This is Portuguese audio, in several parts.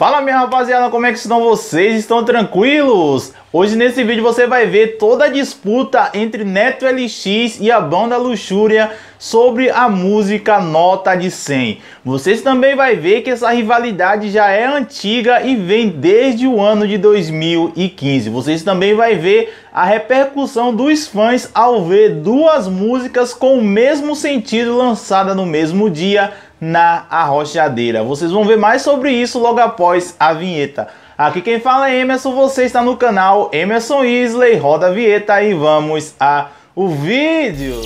Fala minha rapaziada, como é que estão vocês? Estão tranquilos? Hoje nesse vídeo você vai ver toda a disputa entre Neto LX e a banda Luxúria sobre a música Nota de 100. Vocês também vai ver que essa rivalidade já é antiga e vem desde o ano de 2015. Vocês também vai ver a repercussão dos fãs ao ver duas músicas com o mesmo sentido lançada no mesmo dia na arrochadeira. Vocês vão ver mais sobre isso logo após a vinheta. Aqui quem fala é Emerson, você está no canal Emerson Isley, roda a vinheta e vamos a o vídeo.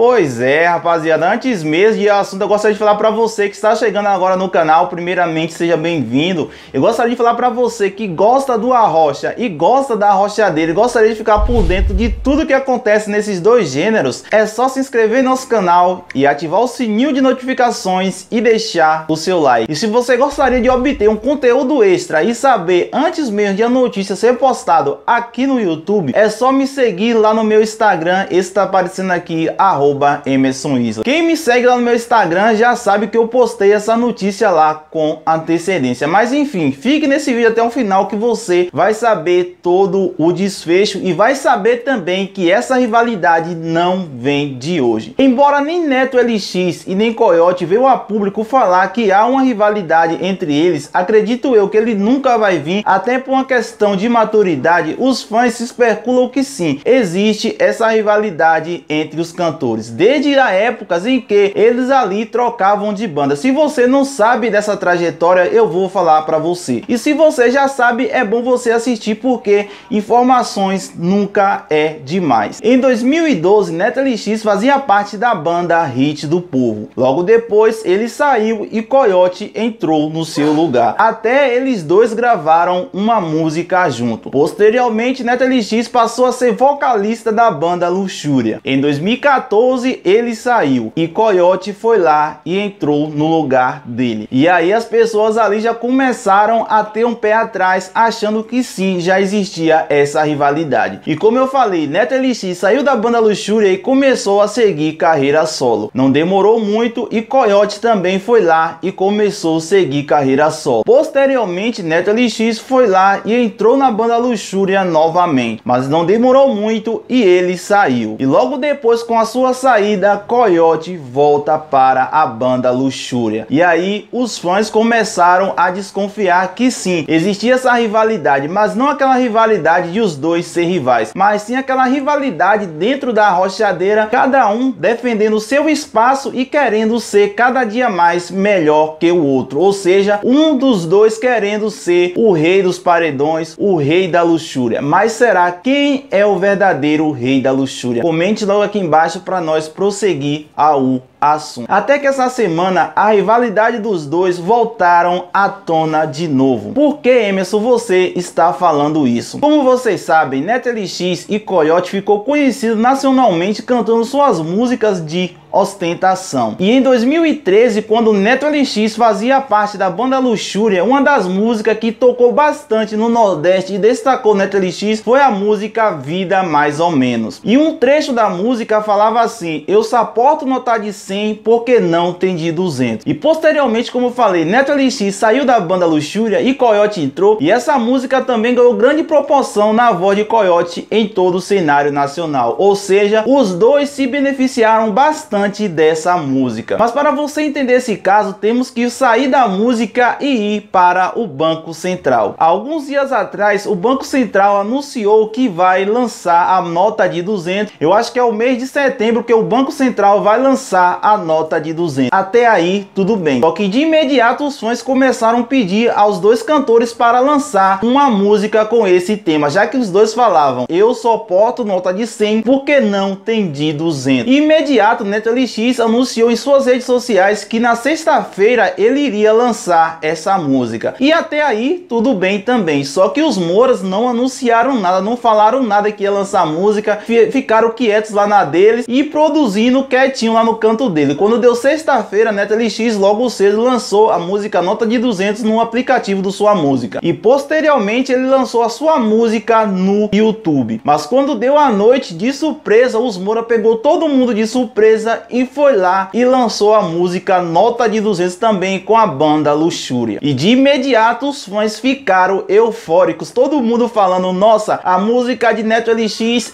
Pois é, rapaziada, antes mesmo de assunto, eu gostaria de falar para você que está chegando agora no canal, primeiramente, seja bem-vindo. Eu gostaria de falar para você que gosta do Arrocha e gosta da Arrochadeira gostaria de ficar por dentro de tudo que acontece nesses dois gêneros, é só se inscrever no nosso canal e ativar o sininho de notificações e deixar o seu like. E se você gostaria de obter um conteúdo extra e saber antes mesmo de a notícia ser postado aqui no YouTube, é só me seguir lá no meu Instagram, esse está aparecendo aqui, arrocha arroba Emerson Isla. Quem me segue lá no meu Instagram já sabe que eu postei essa notícia lá com antecedência. Mas enfim, fique nesse vídeo até o final que você vai saber todo o desfecho e vai saber também que essa rivalidade não vem de hoje. Embora nem Neto LX e nem Coyote veio a público falar que há uma rivalidade entre eles, acredito eu que ele nunca vai vir, até por uma questão de maturidade, os fãs especulam que sim, existe essa rivalidade entre os cantores desde a épocas em que eles ali trocavam de banda. Se você não sabe dessa trajetória, eu vou falar para você. E se você já sabe, é bom você assistir porque informações nunca é demais. Em 2012, Neto LX fazia parte da banda Hit do Povo. Logo depois, ele saiu e Coyote entrou no seu lugar. Até eles dois gravaram uma música junto. Posteriormente, Neto LX passou a ser vocalista da banda Luxúria. Em 2014, 12 ele saiu e Coyote foi lá e entrou no lugar dele. E aí as pessoas ali já começaram a ter um pé atrás, achando que sim, já existia essa rivalidade. E como eu falei, Neto LX saiu da banda Luxúria e começou a seguir carreira solo. Não demorou muito e Coyote também foi lá e começou a seguir carreira solo. Posteriormente, Neto LX foi lá e entrou na banda Luxúria novamente, mas não demorou muito e ele saiu. E logo depois com a sua saída, Coyote volta para a banda Luxúria. E aí os fãs começaram a desconfiar que sim, existia essa rivalidade, mas não aquela rivalidade de os dois ser rivais, mas sim aquela rivalidade dentro da rochadeira, cada um defendendo seu espaço e querendo ser cada dia mais melhor que o outro. Ou seja, um dos dois querendo ser o rei dos paredões, o rei da luxúria. Mas será quem é o verdadeiro rei da luxúria? Comente logo aqui embaixo para nós nós prosseguir ao assunto. Até que essa semana a rivalidade dos dois voltaram à tona de novo. Por que, Emerson, você está falando isso? Como vocês sabem, Neto LX e Coyote ficou conhecido nacionalmente cantando suas músicas de ostentação. E em 2013, quando Neto LX fazia parte da banda Luxúria, uma das músicas que tocou bastante no Nordeste e destacou Neto LX foi a música Vida Mais ou Menos. E um trecho da música falava assim: Eu suporto notar de 100 porque não tem de 200. E posteriormente, como eu falei, Neto LX saiu da banda Luxúria e Coyote entrou. E essa música também ganhou grande proporção na voz de Coyote em todo o cenário nacional. Ou seja, os dois se beneficiaram bastante dessa música. Mas para você entender esse caso, temos que sair da música e ir para o Banco Central. alguns dias atrás, o Banco Central anunciou que vai lançar a nota de 200. Eu acho que é o mês de setembro que o Banco Central vai lançar a nota de 200. Até aí, tudo bem. Só que de imediato os fãs começaram a pedir aos dois cantores para lançar uma música com esse tema, já que os dois falavam: "Eu só porto nota de 100 porque não tem de 200". Imediato, né, LX anunciou em suas redes sociais que na sexta-feira ele iria lançar essa música. E até aí tudo bem também, só que os Moras não anunciaram nada, não falaram nada que ia lançar música, ficaram quietos lá na deles e produzindo quietinho lá no canto dele. Quando deu sexta-feira, Neto LX logo cedo lançou a música Nota de 200 no aplicativo do Sua Música. E posteriormente ele lançou a sua música no YouTube. Mas quando deu a noite de surpresa, os Moura pegou todo mundo de surpresa e foi lá e lançou a música Nota de 200 também com a banda Luxúria. E de imediato os fãs ficaram eufóricos, todo mundo falando: "Nossa, a música de Neto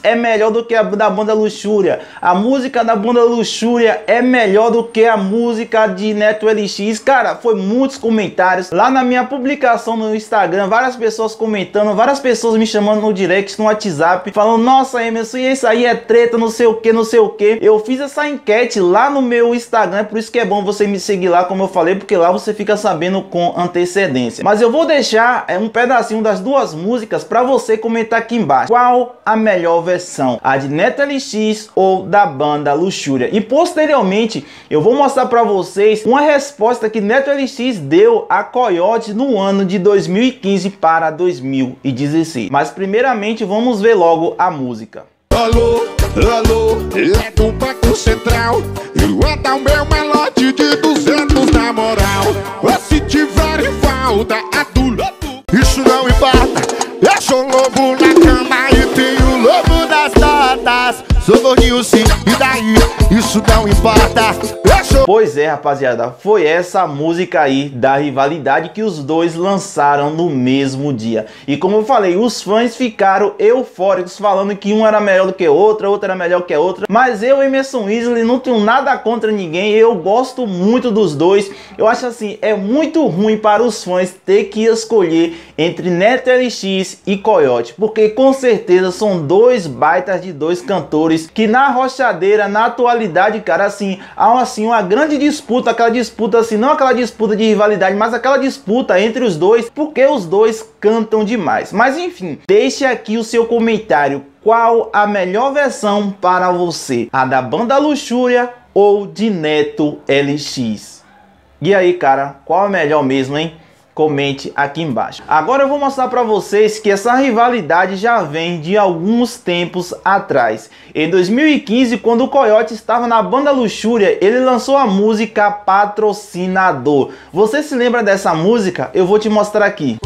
é melhor do que a da banda Luxúria. A música da banda Luxúria é melhor do que a música de Neto LX". Cara, foi muitos comentários lá na minha publicação no Instagram, várias pessoas comentando, várias pessoas me chamando no direct, no WhatsApp, falando: "Nossa, Emerson, isso aí é treta, não sei o que, não sei o que". Eu fiz essa enquete lá no meu Instagram, por isso que é bom você me seguir lá, como eu falei, porque lá você fica sabendo com antecedência. Mas eu vou deixar é, um pedacinho das duas músicas para você comentar aqui embaixo. Qual a melhor versão? A de Neto LX ou da banda Luxúria? E posteriormente eu vou mostrar para vocês uma resposta que Neto LX deu a Coyote no ano de 2015 para 2016. Mas primeiramente vamos ver logo a música. Alô, alô, importa. Pois é, rapaziada, foi essa música aí da rivalidade que os dois lançaram no mesmo dia. E como eu falei, os fãs ficaram eufóricos falando que um era melhor do que outra, outra era melhor que a outra. Mas eu, Emerson Isley, não tenho nada contra ninguém, eu gosto muito dos dois. Eu acho assim, é muito ruim para os fãs ter que escolher entre Neto LX e Coyote, porque com certeza são dois baitas de dois cantores que na rochadeira, na atualidade, cara, assim, há assim uma grande disputa, aquela disputa assim, não aquela disputa de rivalidade, mas aquela disputa entre os dois, porque os dois cantam demais. Mas enfim, deixe aqui o seu comentário. Qual a melhor versão para você? A da banda Luxúria ou de Neto LX? E aí, cara, qual a melhor mesmo, hein? Comente aqui embaixo. Agora eu vou mostrar para vocês que essa rivalidade já vem de alguns tempos atrás. Em 2015, quando o Coyote estava na banda Luxúria, ele lançou a música Patrocinador. Você se lembra dessa música? Eu vou te mostrar aqui.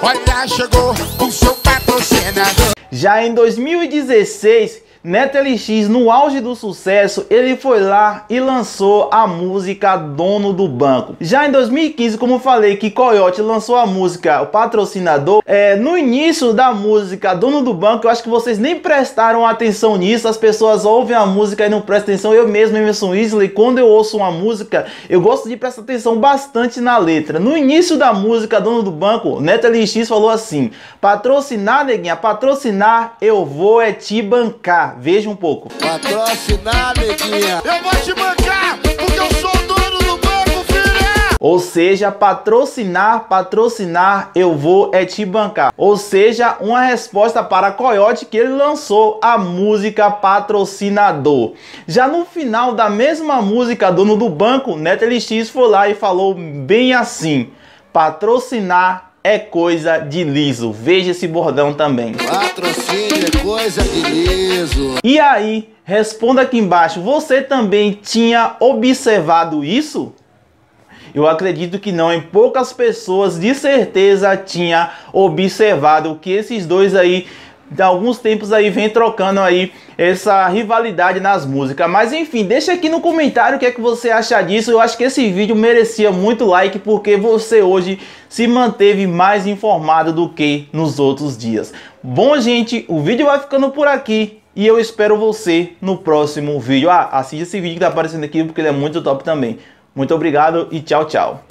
Olha, chegou o seu patrocinador. Já em 2016, Neto LX, no auge do sucesso, ele foi lá e lançou a música Dono do Banco. Já em 2015, como falei que Coyote lançou a música O Patrocinador, é, no início da música Dono do Banco, eu acho que vocês nem prestaram atenção nisso, as pessoas ouvem a música e não prestam atenção. Eu mesmo, Emerson Isley, quando eu ouço uma música, eu gosto de prestar atenção bastante na letra. No início da música Dono do Banco, Neto LX falou assim, patrocinar, neguinha, patrocinar, eu vou é te bancar. Veja um pouco. Patrocinar, neguinha. Eu vou te bancar, porque eu sou dono do banco, filha. Ou seja, patrocinar, patrocinar, eu vou é te bancar. Ou seja, uma resposta para Coyote que ele lançou a música Patrocinador. Já no final da mesma música, dono do banco, Neto LX foi lá e falou bem assim: patrocinar é coisa de liso. Veja esse bordão também. Patrocínio é coisa de liso. E aí, responda aqui embaixo, você também tinha observado isso? Eu acredito que não, em poucas pessoas de certeza tinha observado que esses dois aí de alguns tempos aí vem trocando aí essa rivalidade nas músicas. Mas enfim, deixa aqui no comentário o que é que você acha disso. Eu acho que esse vídeo merecia muito like porque você hoje se manteve mais informado do que nos outros dias. Bom, gente, o vídeo vai ficando por aqui. E eu espero você no próximo vídeo. Ah, assista esse vídeo que tá aparecendo aqui porque ele é muito top também. Muito obrigado e tchau, tchau.